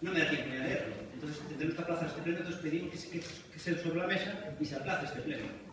non me entón, da tiempo a leerlo. Entonces, entre que aplazar este pleno, entonces pedimos que se, que, que se sobre la mesa y se aplace este pleno.